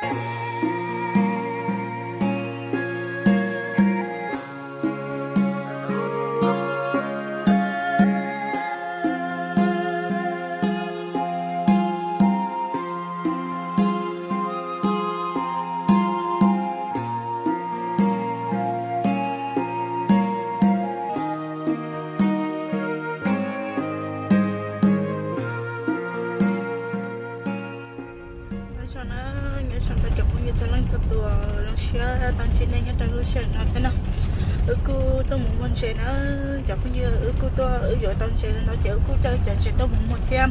chế nó giờ bây ở cô to ở giờ tông sẽ nó chế cô chơi chơi sẽ tao một thêm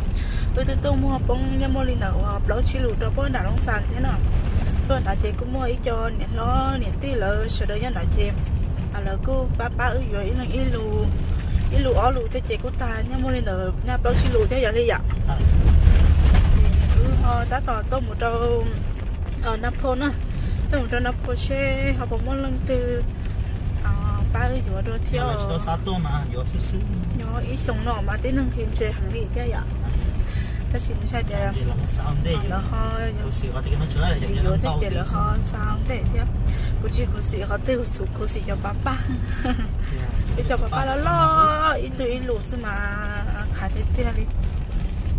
ở tôi tôi mua bông nhà mua linh nào họp ờ, lâu chỉ lụt cho bông đã long sàn thế nào. Rồi đã chị cũng mua ý cho nè nó nè tí lỡ sợ đợi nhân đã chị à lỡ cô ba ba ở giờ ý là ý lù ý lù ở lù thế chị cô ta nhà mua linh nào nhà lâu chỉ lụt thế giờ đi ạ. Ừ, ờ ta tỏ tôi một trâu ờ, ở Napoli á. Tôi một trâu Napoli họ bông mua lần từ ba cái nhỏ đó theo sát to mà nhỏ su su nhỏ ít sống nó mà tới nâng thêm chơi hàng đi thế ạ. Ta xin sai là đây là trở lại thì nó thế là họ sao thế thế cô chỉ có sự họ tiêu số có sự cho bà ba. Để cho bà ba là lo ít tuổi lụt mà. Khá thế thế đi.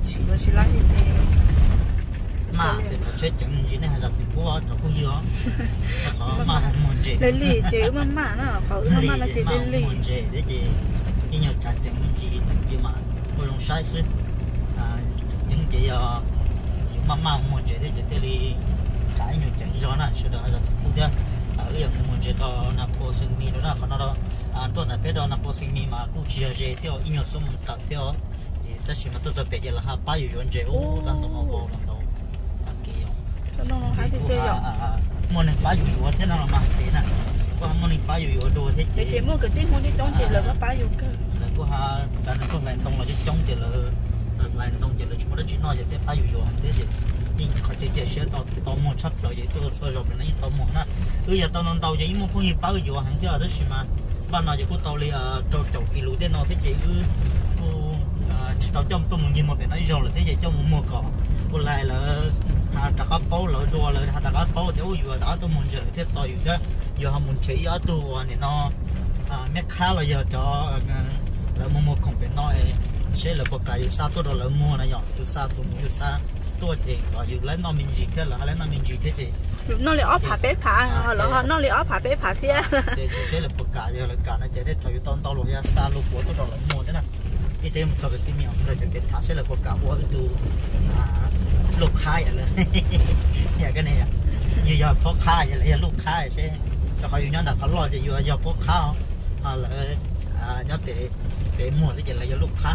Chỉ có chỉ lại thế mà để tổ chức chẳng gì này là gì của nó cũng nhiều mà không muốn gì lì chị mà mà nó khó mà là chị lấy lì. muốn gì để chị. Đi nhiều chặt chẳng mà cô long sai à những ờ, chị à mà mà không muốn gì để chị tới đi trái nhiều chẳng rõ nè sau đó là cũng được ở yên muốn gì đó là cô sinh mi đó là khó nó đó. Tôi là biết đó là cô sinh mi mà cũng chia gì theo nhiều số một tập thì tất nhiên là tôi sẽ biết là hai ba yếu nhân gì ô đang tụi nó vô thì chơi rồi mua này bá dụ thế nào mà thế nè qua mua này bá dụ đồ thế chị chị mua cái tiếng mua đi trong chị là có bá dụ cơ. Là qua ha cái này không làm tông là trong chị là làm tông chị là chúng nó chỉ nói vậy thế bá dụ hàng thế gì nhưng họ chỉ chỉ sẽ tao tao mua chấp rồi vậy tôi tôi rồi này tao mua nè ừ giờ tao non tao vậy mua phong bá dụ hàng thế là thế gì mà ban nào giờ cô tao đi trâu trâu kilo thế nó sẽ chỉ ừ tao trong tôi muốn gì mà bên này rồi là thế vậy trong mua cỏ. Còn lại là ta ta có bao lỡ đùa lỡ ta ta có bao thiếu vừa đó tôi muốn chơi thế tôi vừa giờ họ muốn chơi ở đùa thì nó mẹ khá là giờ cho là mua không phải nói sẽ là bậc cái sa tôi đó là mua này nhở tôi sa tôi mua sa tôi thì có dù lấy nó mình gì thế là lấy nó mình gì thế thì nó lại ốp phá bếp phá họ là nó lại phá bếp phá thế thì sẽ là bậc cái giờ là cái này chạy thế thôi tôi tao rồi sa lúc của tôi đó là mua thế nào thì thêm một cái sim rồi thì cái thả là bậc cái của tôi ลูกค้าอย่างเลยอย่างกันเนี่ยอยู่ยอพ่อค้าอย่างเลยลูกค้าใช่จะเขาอยู่นั่นแต่เขารอจะอยู่ยอพ่อค้าอ่าเลยอ่าเนี่ยเตะเตะมั่วที่จะเลยลูกค้า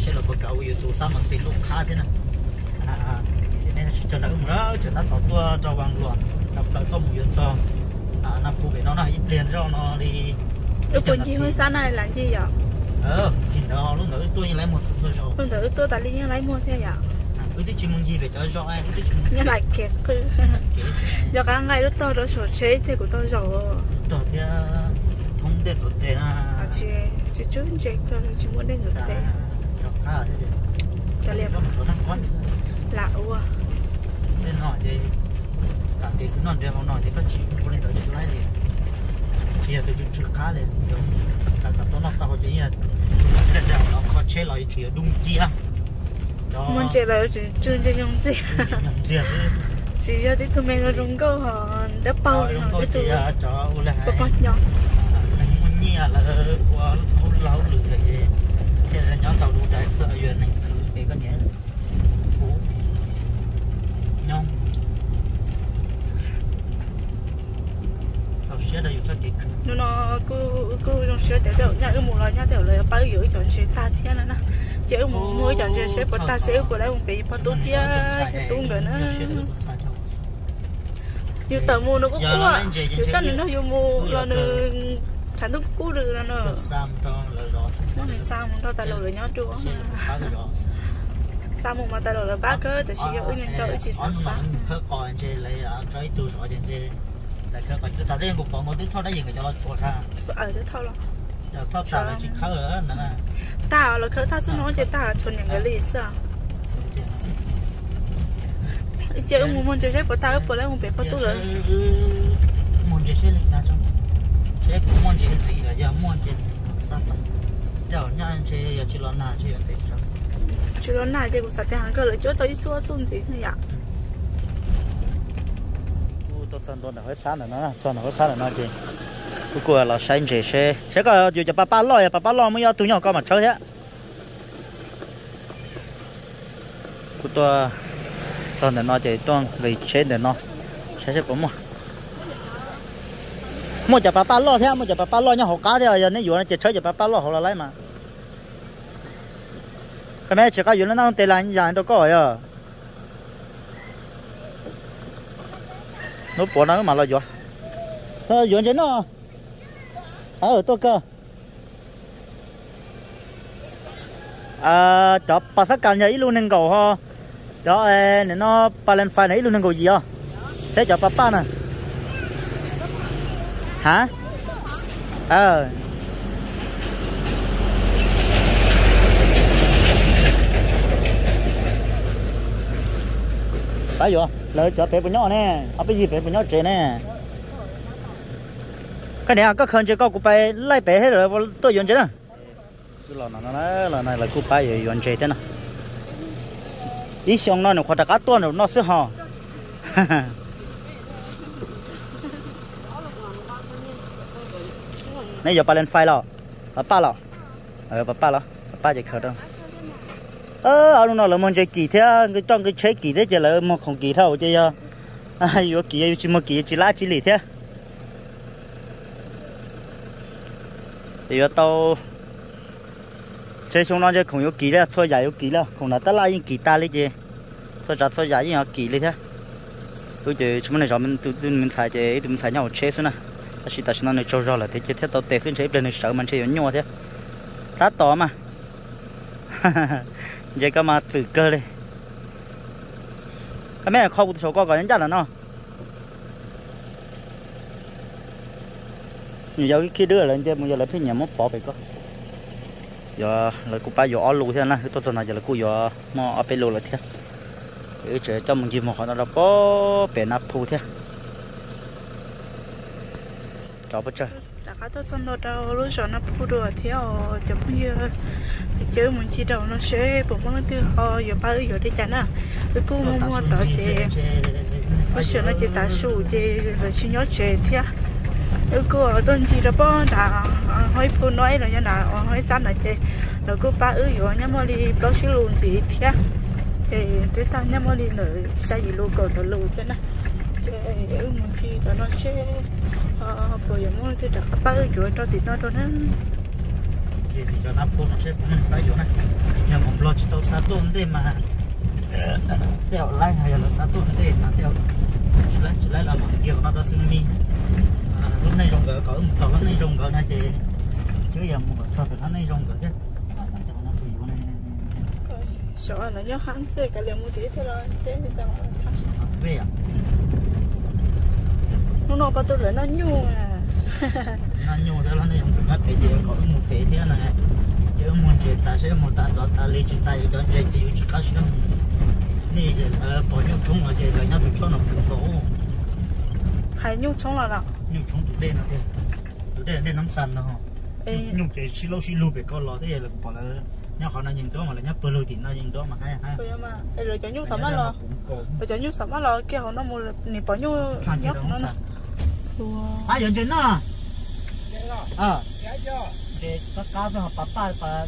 ใช่เราบอกเขาอยู่ตัวซ้ำมันสิลูกค้าที่นั่นอ่าเนี่ยจะนั่งแล้วจะนั่งต่อตัวจะวางหลวงกับเราต้มอยู่ซองอ่าน้ำปูเป็นน้องน่ะอีเปลี่ยนรอน้องดี ở quần chi hơi xa này là gì vậy? Ờ, thì đó lúc nữa tôi lấy một số số. Lúc nữa tôi đã đi lấy mua thế vậy? cái tí chim gì về cho rõ ai cái tí chim như lại kẹt cứ giờ cả ngày lúc tôi đó sổ chế thì của tôi rồi tôi thì không để tôi thế à. À chị chị chứ chế cơ chị muốn đến khá thế gì cho liệp lạ quá. Nên hỏi thì cảm thấy nó đeo nó thì các chị cũng lên tới chụp lại liền chị là tôi chụp chụp khá liền tại tại tôi nó tao chỉ là cái đèo nó khó chế lại chỉ đúng chia muốn chơi là chỉ chơi chơi nhung gì chỉ cho tí tụi mình là dùng câu họ đã bao đi họ cái tụi có bao nhiêu muốn nhia là qua lâu lử là gì? Thế là nhóm tàu đủ đại sợ giờ này thử cái có nhé nhông. Tàu xe đây có cái nó nó cứ cứ dùng xe để đỡ nhà cái mùa là nhà đỡ là bao nhiêu chọn xe ta thiên nữa chế một mua chọn chế sẽ bắt ta sẽ của đây một bị bắt tu tia tu người nữa nhiều tờ mua nó có quá nhiều cái nó nhiều mua là nó sản xuất cũ được là nó nó này sao mà đâu ta lừa nhớ chưa sao mà ta lừa bác cơ thì chỉ có nhân cho chỉ sản xuất khơi còn chế lấy trái tu rồi. Chế là khơi còn ta đây một bộ một thứ thôi gì người cho nó ra ờ thứ thôi rồi thọ ta là chỉ khơi ở nè ta là khơi ta số nói cho ta cho những cái lý sao chơi muốn muốn chơi chơi bỏ tao bỏ lại một bé bắt tu rồi muốn chơi chơi lịch ra trong chơi cũng muốn chơi gì là giờ muốn chơi sao vậy giờ nhà chơi giờ chỉ lo nào chơi ở trong chỉ lo nào chơi cũng sao thế hàng cái lời chỗ tôi xua xuống gì thế ạ tôi chân tôi đã hơi sáng rồi nó chân nó hơi sáng rồi nó cô là sinh chơi chơi sẽ có dù cho bà lo ya bà lo mới tụi nhỏ có mà chơi thế của tôi cho nên nó chỉ toàn lấy chế để nó. Sẽ sẽ có mà. Mua chả bà lo thế, mua chả bà lo nhau cá thế, giờ nếu chỉ chơi chả bà lo họ là lấy mà. Cái này chỉ có dùng nó tê lại như vậy đâu có rồi nó bỏ nó mà lo rồi ờ dùng cho nó ở tôi cơ. À cho bà sắc càng nhảy luôn nên cầu ho. Cho nên nó bà lên phải nhảy luôn nên cầu gì không thế cho papa nè. Hả? Ờ. Phải vô lời cho bé của nhỏ nè. Ở cái gì bé của nhỏ trẻ nè? Cái này có khẩn chưa có cụ bay lấy bé hết rồi tôi dùng chứ nè cái lò này nó lò này là cụ bay dùng chơi thế nào. Ý xong nó nó khoa cá tuôn rồi nó sẽ hò. Nãy giờ ba lên phai lo bà ba lo ờ ba lo bà ba chỉ khờ đâu. Ờ lúc nào là mình chơi kỳ thế cái trong cái chơi kỳ thế chỉ là một không kỳ thôi chứ à yêu kỳ chỉ một kỳ chỉ lá chỉ lì thế thì tao chơi xong nó chơi không yếu kỹ đấy thôi giải yếu kỹ đâu. Không là tất là những kỹ ta lấy chứ. Thôi chả thôi dài những kỹ lấy thế. Tôi chơi chúng mình rồi mình tụi mình xài chơi tụi mình xài nhau chơi xuống nè. Ta chỉ ta chỉ nó này cho rồi là thế chứ. Thế tao tệ xuống chơi bên này sợ mình chơi nhau thế. Tá to mà. Giờ cái mà tự cơ đây cái mẹ không số có có nhân là nó. Nhiều cái đứa lên chơi bây giờ lại phải nhà mất bỏ về có. Giờ là cô ba giờ lù thế này tôi giờ này giờ là cô giờ mà ở bên lù là thế. Chứ chờ cho mình gì mà họ nó có bể nắp phù thế. Cho bắt chơi đã có tôi xong đâu lúc sau nó phụ đồ theo cho bây giờ chơi mình chỉ đầu nó sẽ bộ món thứ họ giờ ba giờ đi chả nè cái cô mua mua tờ chị bây giờ nó chỉ tả số chị là chỉ nhớ chị theo cái cô ở đơn chỉ đó bao đã à, hơi phụ nói rồi như hơi sáng là chị. Rồi cô ba ư giờ nhá mà đi luôn gì theo thì tôi ta nhá mà đi nữa sai gì luôn cầu tờ luôn thế nè. Ừ mình chỉ tôi nói sẽ bây giờ muốn tôi đặt ba ư giờ cho thì nó cho nó thì cho nó phụ nó sẽ cũng phải rồi này nhà một lo cho tao sát tuần đây mà. Theo lại hay là sao tôi đây mà theo lại lại là mà kiểu nó đã sinh mi lúc này rong gỡ cỡ một tàu nó rung cỡ gỡ chị chứ giờ một tàu phải nó rung cỡ chứ sợ nó nhớ hắn sẽ cả liền một tí thôi rồi thế thì tao về à nó nó bắt tôi lại nó nhu à nó nhu đó là nó dùng cái cái gì có một tí thế này chứ muốn chơi ta sẽ một ta đó ta lấy chỉ ta cho chơi thì chỉ có sự nè bỏ nhung chúng ở chơi rồi nhau tụi cho nó cũng tổ hay nhu chống là nào nhung chúng tụi đây nó thế. Tụi đây đây nắm sàn nó nhung chơi xí lâu xí lâu bị có lọ thế là bỏ là nhau họ nó nhìn đó mà là nhau bơ lôi thì nó nhìn đó mà hay hay. Bây giờ mà rồi cho nhu sắm lo rồi cho nhu sắm lo kia họ nó mua nè bỏ nhu nhóc nó nè. À giờ chơi nó ờ. Chơi tất cả cho họ bắt tay bà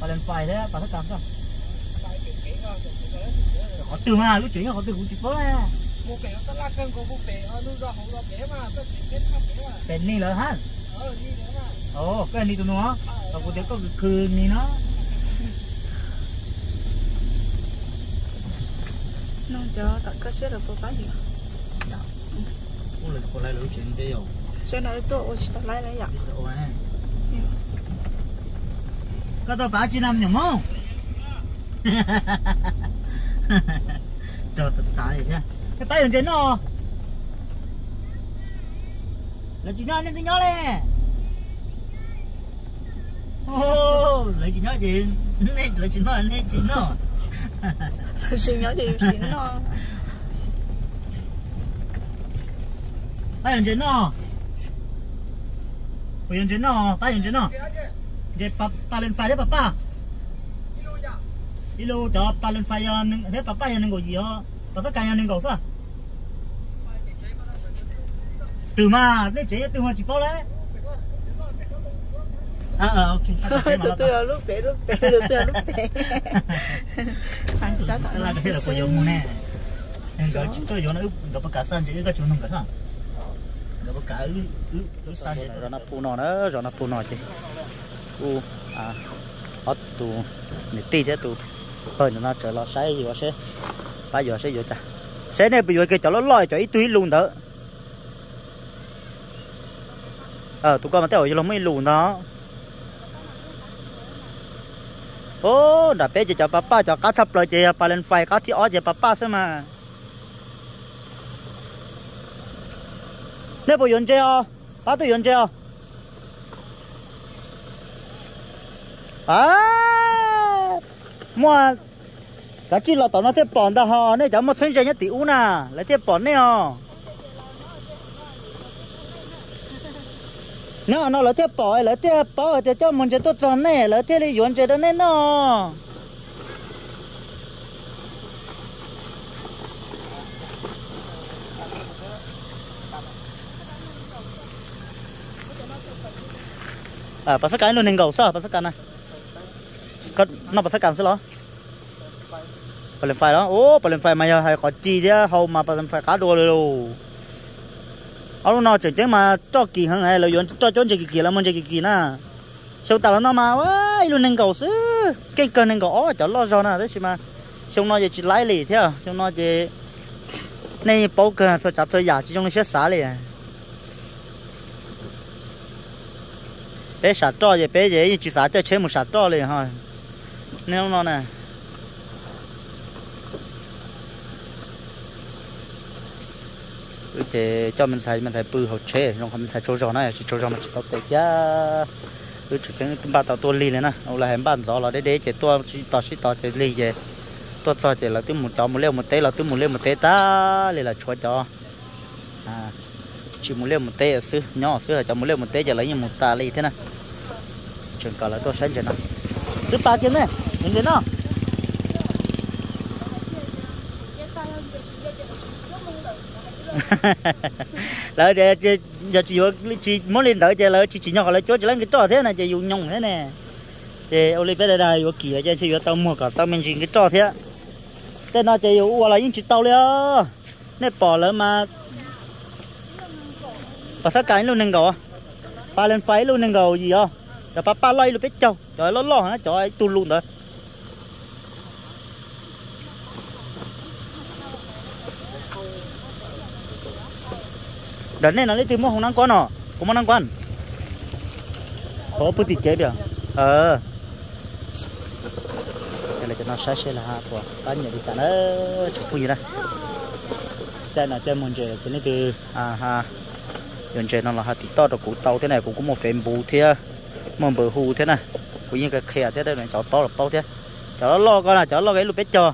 bà lên phải đấy bà tất cả sao họ từ mà lúc chuyện họ từ cũng chụp bớt một bể nó là cân của một bể lúc đó không có bể mà tất nhiên hết không bể mà. Bể ni lỡ hả ờ đi nữa mà ồ cái ni tụi nó. Còn có thể có cứ ni nó. Nó cho tất cả sẽ là bao bao nhiêu cô lại cô lại lối chuyện sẽ nói tôi ôi ta lại lại vậy có tao phá chi năm nhỉ không? Cho tao tại nhá cái tay đường trên nọ lấy chị nó lên tí nhỏ lên lấy chị nó chị. Lấy chị nó lấy chị nó lấy chị nó thì chị nó tay đường trên nọ tay đường trên nọ tay đường trên nọ để papa lên phải đấy papa đi lô cho papa lên phải cho nên thế papa cho nên ngồi gì đó tất cả cho nên gọi sao? Từ mà đấy chế từ mà chỉ bao đấy. À à ok. Từ từ lúc bé lúc bé từ từ lúc bé. Anh sao đó là cái là của dùng nè nên cái chúng tôi dùng nó gặp cả san chỉ cái chúng nó cái thằng gặp cả ứ ứ ứ san rồi nó pu nọ nữa rồi nó pu nọ chứ u à ở tù. Nè tì chứ tù. Hơi nó trở lo sai gì sẽ bây giờ sẽ vô ta sẽ này bây giờ cái chỗ nó lòi chỗ ít túi luôn đó. Ờ tụi con mà theo gì nó mới lùn đó. Ô, đã bé chị cho papa cho cá thấp lời chị, bà lên phai cá thì ó chị papa xem mà. Nếu bây giờ chơi à bà tôi yến chơi à à mua cái chi là tao nó tiếp bọn đó ha nên cháu một sinh nhất tỷ u nà, lấy tiếp bọn nè à nó nó lấy tiếp bỏ lấy tiếp bỏ thì cho mình cho tôi chọn nè lấy thế đi yuan chơi đó nè nó à bắt cái luôn nên gầu sao bắt cái này có nó bắt cái sao bắt lên phải đó. Ô bắt lên phải mà hay có chi chứ hầu mà bắt lên phải cá đồ rồi ông nó chỉ chẳng mà cho kỳ hơn hay là cho cho chỉ kỳ là muốn chỉ kỳ na. Sau tao nó mà quá luôn nên cầu xứ. Cái cơn nên cầu ó cho lo rồi nè đấy mà sau nó chỉ lái lì theo sau à? nó chỉ nên bao cơn sau chặt sau giả chỉ trong nó sẽ xả liền à. bé xả to vậy bé vậy, chỉ xả cho chế một xả to liền ha nếu nó nè? Thì cho mình xài mình xài bự hột chế rồi mình xài chỗ gió này, chỉ chỗ gió mà chỉ tao tệ giá. Cứ chủ trương ba tao tua lì này nè. Ông là hẻm bàn gió là để để chỉ tua chỉ tao chỉ tao chỉ lì chế tua giò chỉ là tôi một chó, một leo một té, là tôi một leo một té ta. Lì là chúa gió à chỉ một leo một té ở xứ, nhỏ xứ là cho một leo một té chỉ lấy như một ta lì thế này trường cả là tôi sáng cho nào xứ ba chân này nhìn thấy nào lỡ để giờ chỉ chỉ muốn lên đợi chỉ lỡ chỉ chỉ nhỏ lỡ chỗ chỉ lấy cái trò thế này chỉ dùng nhông thế này. Thì ông lấy bé đây đây có kia chỉ chỉ tao mua cả tao mình chỉ cái trò thế cái nó chỉ u là những chỉ tao lỡ nè bỏ lỡ mà bà sát cái luôn nên gò. Ba lên phái luôn nên gò gì không? Rồi ba ba lay luôn biết châu trời lo lo hả? Trời tu luôn rồi. Đến này nó lấy tìm mua không năng quan nọ cũng năng quan. Có bút tịt chế được ờ. Đây là cho nó sai sai là ha của cá nhà đi cả nó chụp phu gì đây? Đây là chơi môn chơi cái này từ à ha. Yon chơi nó là ha tịt to được củ tàu thế này, cũng có một phèn bù thế. Môn bờ hù thế này. Cũng như cái khe thế đây này cháu to là to thế. Cháu lo con là cháu lo cái lúc biết cho.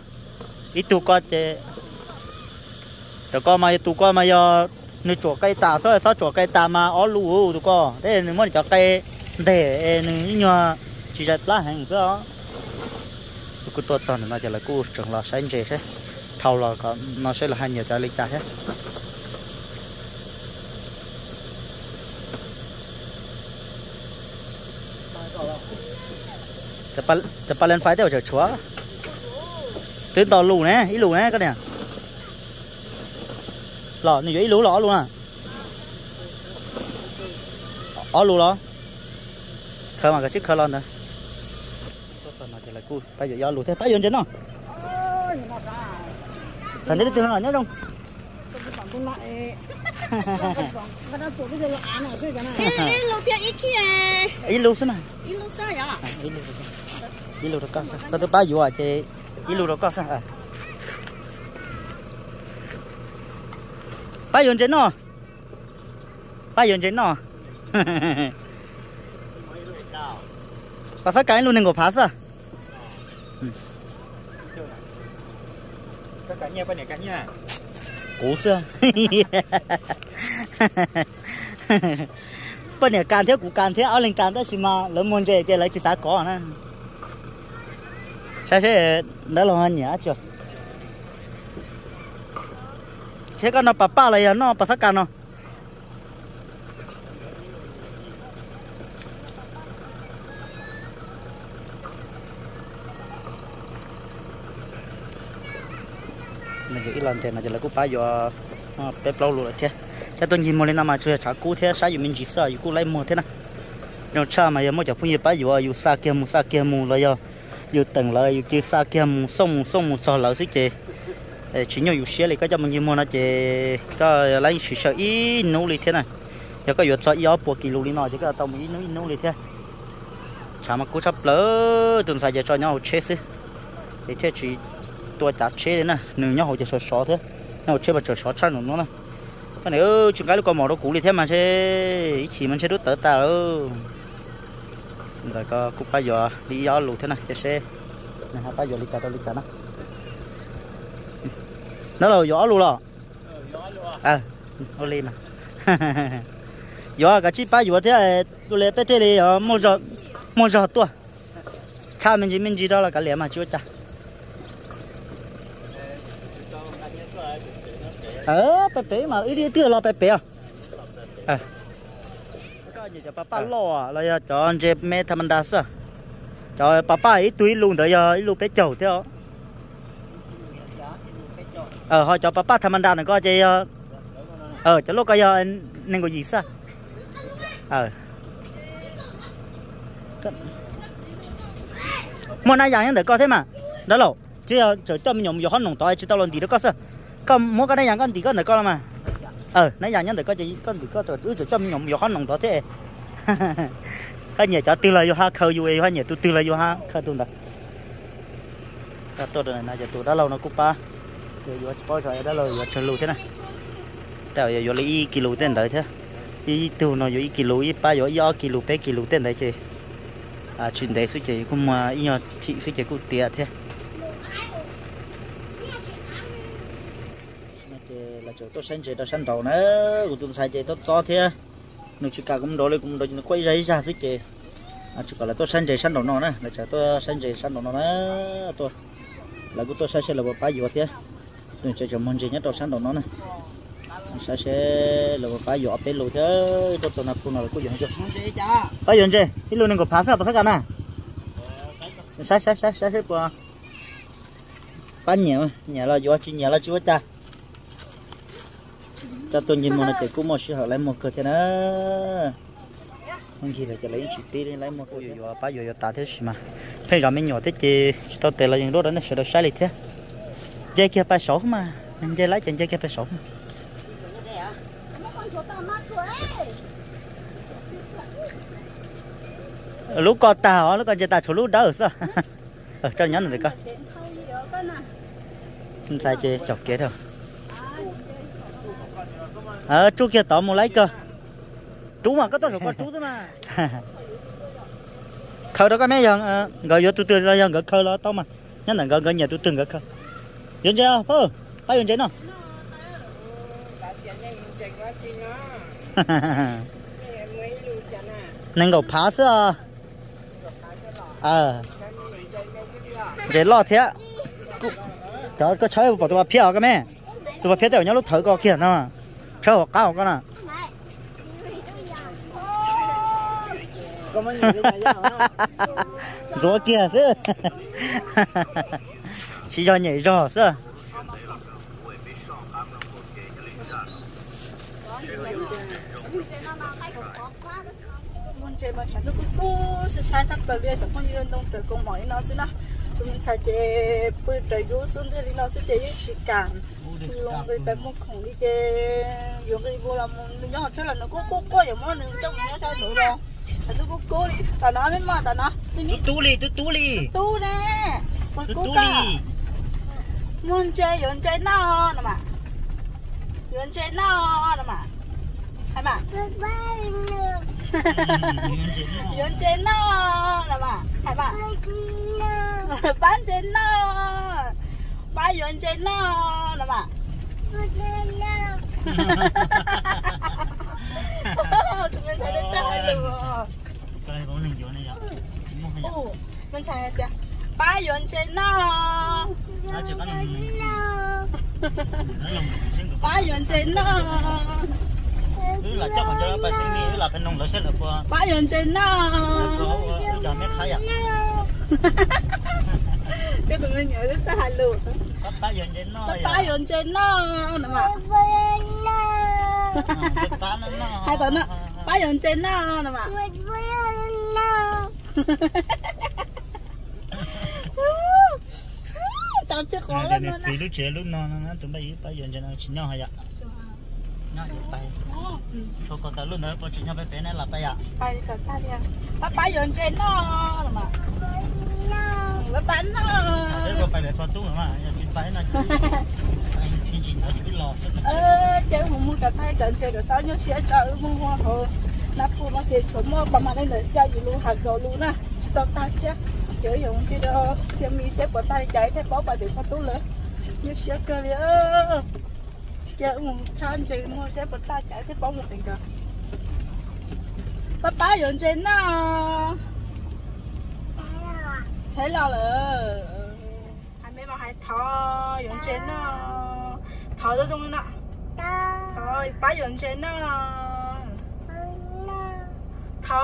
Ít tu con chơi cháu con mà tu con mà giờ nếu chỗ cây tà sao sao chỗ cây tà mà ó lù tụi co thế nên mới cho cây để nên nhờ chỉ là lá hàng sao cứ tốt xong nó chỉ là cú trường là sáng chế thế thâu là có nó sẽ là hai nhiều cho lịch trả thế chụp lò này ý lú lò luôn à ở lú lò khơi mà cái chiếc khơi lên đó bây giờ do lú thế bây giờ trên nó thành đấy ở nhớ không ít lú xin à ít lú sao vậy ít lú đó có sao có tôi bao nhiêu à chị ít lú đó có sao ba yon trên nó ba yon trên nó bà sao cái luôn nên ngồi phá sao? Cái nhà bên này cả nhà cũ xưa. Bây giờ can thế cũng can thế ở lên can đó xí mà lớn muốn chơi chơi lấy chỉ sao có nè sao sẽ đã lo hơn nhỉ chưa thế con nó bà ba này nó bà sắc can nó này cái lần ờ, thế này là cũng phải giờ bếp lâu rồi thế. Cho tôi nhìn một lần mà chưa trả cũ thế sao mình chỉ sợ cũ lấy một thế này nó cha mà giờ mới chụp phim bây giờ yêu sa kia mu sa kia mu rồi giờ yêu tầng lại yêu kia sa kia mu sông mu sông mu sao lỡ xí chứ Ờ, chỉ nhau yếu xe này có cho mình nhìn mua nó chứ có lấy sự sợ ý nấu đi thế này. Giờ có yêu cho yêu bộ kilo đi nó chứ có tao mình ít nấu đi thế. Chả mà cố chấp lỡ tuần sau giờ cho nhau chết chứ. Thì thế chỉ tôi chặt chết đấy nè, nửa nhau hồi giờ sợ sợ thế. Nhau chết mà chờ sợ chăn nữa nè. Cái này ơi chúng cái lúc còn mỏ đó cũ đi thế mà chứ. Chỉ mình sẽ đốt tớ ta đâu giờ có cúp bao giờ đi gió lù thế này chơi xe. Này, hai bao giờ đi chả đâu, đi chả nào nó là gió luôn rồi à ô li mà gió cái chi bao giờ thế tôi lấy bé thế đi mua giờ mua giờ tua. Cha mình chỉ mình chỉ đó là cái lẻ mà chưa cha. Ờ bé bé mà ít đi tiêu lo bé bé à? À. Cái gì cho papa lo à? Là cho anh chị mẹ tham ăn đa sao? Cho papa ít túi luôn tới giờ ít luôn bé chầu thế ờ họ cho papa tham ăn đa này có chơi ờ, ờ cho lúc coi giờ nên có gì sao? Ờ. Mua này dạng được coi thế mà? Đó là chứ chờ cho mình dùng vô hết nồng tỏi chỉ tao lần đi đó có sao? Còn mỗi cái này dạng con thì có được con mà. Ờ nãy giờ nhân được có gì con thì có rồi cứ trăm mình dùng vô hết nồng tỏi thế. Cái nhà cho tư là vô ha khâu vô ấy hoa nhà tu tư là vô ha khâu tu đó cái tôi này là giờ tôi đã lâu nó cũng ba rồi vô bao đã lâu vô chân lù thế này. Tao giờ lấy lấy kilo tên đấy thế. Y tu nó vô kilo y ba giờ y kilo pe kilo tên đấy chứ à chuyện đấy suy chế cũng à, mà y nhờ chị suy chế cũng tiệt thế. Là chỗ tôi sinh chế tôi sinh đầu nữa. Của tôi sai chế tôi cho thế. Nó chỉ cả cũng đó là cũng đó nó quay ra ra suy chế à chỉ cả là tôi sinh chế sinh đầu nó nữa. Là chỗ tôi sinh chế sinh đầu nó nữa, tôi. Là của tôi sai chế là một bài gì thế tôi chơi cho môn gì nhất tôi sinh đầu nó này. Sai chế là một bài giọt bên lùi thế. Tôi cho nó phun nào có dùng chưa? Bài dùng chưa? Cái lùi này có phá sao phá sao cả nè. Sai sai sai sai hết qua. Bán nhiều nhà là giọt chỉ nhà là chúa cha. Cho tôi nhìn một cái cũng một sự họ lấy một cơ thế nữa. Không gì là cho lấy chỉ tí lấy một cái rồi ba rồi ta thế mà. Phải rồi mình nhỏ thế chứ tao tiền là những đôi đó nó sẽ được sai lịch thế dây kia ba số mà. Mình dây lấy chân dây kia ba số. Mà lúc có tao lúc còn chơi tao chỗ lúc đó ở sao? Ở trong nhắn này coi. Không sai chơi chọc kia thôi. Ờ chú kia tỏ một lấy cơ. Chú mà có phải có chú thôi mà. Khâu đó có mấy giờ? Gọi vô tôi tôi ra giờ gọi khâu đó tao mà. Nhớ là gọi gọi nhà tôi từng gọi khâu yên chưa phơ phải yên chưa nào nên gọi phá sữa ờ để lo thế cho có chơi vào tôi phía cái mẹ? Tôi phía đều nhớ lúc thở có kia nào chơi học cao con à? Rồi kia chứ chỉ cho nhảy rồi chứ muốn chơi mà chẳng được cô sẽ sai thắc bờ bia chẳng có như đông trời công mỏi nó xí nó tụi mình sai chơi bơi trời vô xuống thế nó sẽ chơi chỉ cản dùng cái bé một khổng đi. Chơi dùng cái vô là một đứa nhỏ chơi là nó có cố cố giống nó đừng trong nó sao nữa đâu tôi cố cố đi. Tao nói với mà tao nói tú li tú tú li tu nè con tú cố tú cả. li muốn chơi yến chơi nó nè mà. Yến chơi nó nè mà. Hay mà yến chơi nó nè mà. Hay mà bán chơi nó. Bán yến chơi nó nè mà. Chúng mình thấy nó chơi rồi mình chạy hết chưa nằm nó làm sinh của ba yon trên nó cứ là chắc còn cho nó phải sinh mi là cái nông nó sẽ là qua ba yon trên nó có giờ mấy khai à cái tụi mình nhớ đến cha hà luôn? có ba giờ trên nó ba yon trên nó nè mà ba nó nó hai tụi nữa ba yon trên nó nè mà cháu chưa có lắm nữa chỉ lúc nó nó tụi bay ba giờ trên nó chỉ nhau hay à nó chỉ bay. số còn tới lúc nữa có chỉ nhau bé bé này là bay à bay cả ta đi ba ba yon trên nó nè mà. Ba bắn nó. Thế có bay bé con tung mà. Chỉ bay nó nó sức ờ chơi môn cả tay cần chơi cả sáu nhau xe cho môn hoa hồ nắp phu nó chơi sớm mà bằng mà đây là xe gì luôn hàng cầu luôn nè chỉ tao ta chứ chơi dùng chơi đó xem mi xếp của ta chạy thế bỏ bài bị phát tú nữa như xếp cơ đi, ơ chơi một than chơi mua xếp của ta chạy thế bỏ một tình cờ ba ba dùng chơi nó. Thế là lỡ hai mấy bà hai thò dùng chơi nó. Thò đó dùng nó. Thôi ba dùng chơi nó. Thò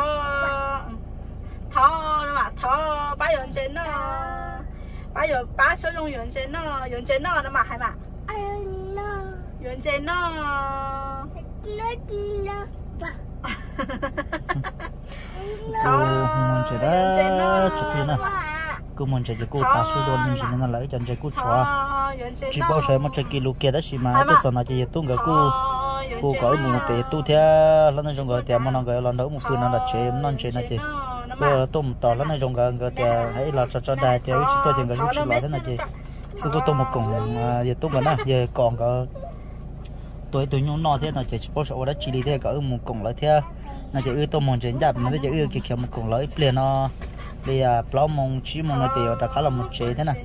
nó mà thò ba dùng trên nó ba số dùng dùng trên nó dùng trên nó nó mà hai mà dùng trên nó cô chơi đó. chụp tiền à cô muốn chơi cô ta số đồ linh chỉ nó lấy chân chơi cô trên chỉ nó bao giờ mà chơi kilo kia đó chỉ mà tôi giờ nó chơi tung cái cô cô có một bé tu theo lần này trong cái tiệm mà nó cái lần đó một bữa nó là chơi nó chơi nó chơi tôi một tỏ lần này trong cái cái tiệm hãy là cho cho đại tiệm chỉ tôi chừng cái lúc chỉ loại thế này chơi cứ có tôi một cổng giờ tôi cái này giờ còn có tôi tôi nhung nó thế nó chỉ bao giờ đó chỉ đi thế có một cổng lại theo nó chỉ ư tôi muốn chơi đạp nó chỉ ư kiểu kiểu một cổng lại liền nó bây giờ plau mong chỉ mong nó chỉ ở đặc là một chơi thế này.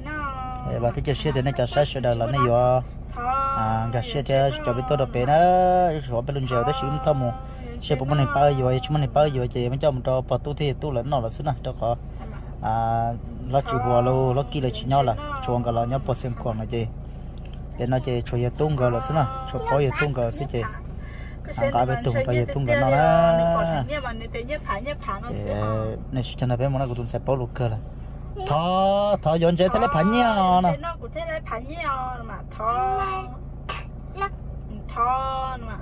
Và thế chơi thế này cho sai sai là này giờ à cái xe thì cho biết tôi được bé nó số bé luôn giờ đó sử dụng thơm mù xe bộ này bao giờ chúng mình bao giờ chị mình cho mình cho bỏ tu thì tu lớn nó là xí này cho có. À nó chỉ hòa lô nó kia là chỉ nhau là chuồng cái là nhau bỏ xem quần là chị. Để nó chị cho giờ tung cái là xí này cho bỏ giờ tung cái xí chị. À cái bé tung cái giờ tung cái nó là này chỉ cho nó bé muốn nó cũng sẽ bỏ lục cơ là. Thọ thọ dọn chơi thế là phản nhau nè. nó cũng thế là phản nhau mà thọ thọ mà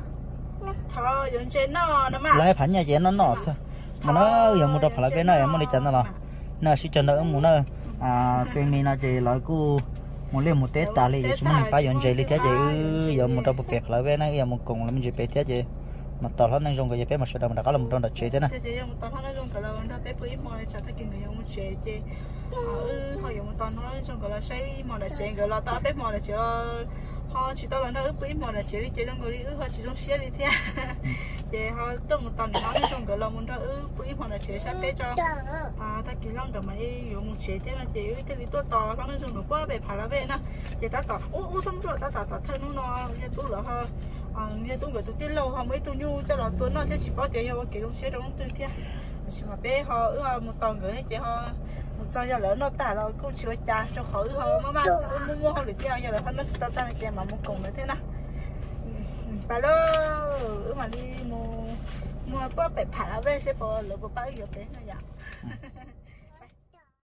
nó nó mà. Lại phản nhà chị nó nọ sao? Mà nó giờ một đợt phải cái này em muốn đi chắn nó nó chỉ chắn nó muốn nó à xem mình nó chỉ lại cô muốn lên một tết ta đi chúng mình phải dọn chơi đi thế chị. giờ một đợt một kẹt lại cái này giờ một cùng là mình chỉ bé thế chị. Mà tao hết nên dùng cái bé mà sửa đồng đã có là một đòn đặt chế thế này. Chứ một tao nó dùng cái là nó bé bự mà cho thấy người dùng một chế chế ừ họ dùng một tao nó dùng cái là xây mà là chế cái là tao bé mà là chế họ chỉ tao là nó bự mà là chế đi chế trong cái đi họ chỉ dùng xe đi thế thì họ trong một tao nó dùng cái là một tao ừ bự mà là chế sắp bé cho. À ta kỳ lăng cái máy dùng một chế thế là chế thế thì tôi tao nó dùng được quá phải là bé nè chế ta tao ô ô xong rồi ta tao tao thân nó nó như tôi là ha à nghe tôi người tôi tin lâu họ mấy tôi nhu cho là tôi nói thế chỉ bao tiền nhau cái đông xe đông tư thế chỉ mà bé họ ư một tuần người hết chị họ cho giờ lỡ nó tả là cũng chữa cha cho khỏi họ mà mà mua mua họ để theo giờ là hắn nó tao ta kia mà một cùng nữa thế nào. Bà lô ư mà đi mua mua có phải phải là về sẽ bỏ lỡ bỏ bao giờ bé này vậy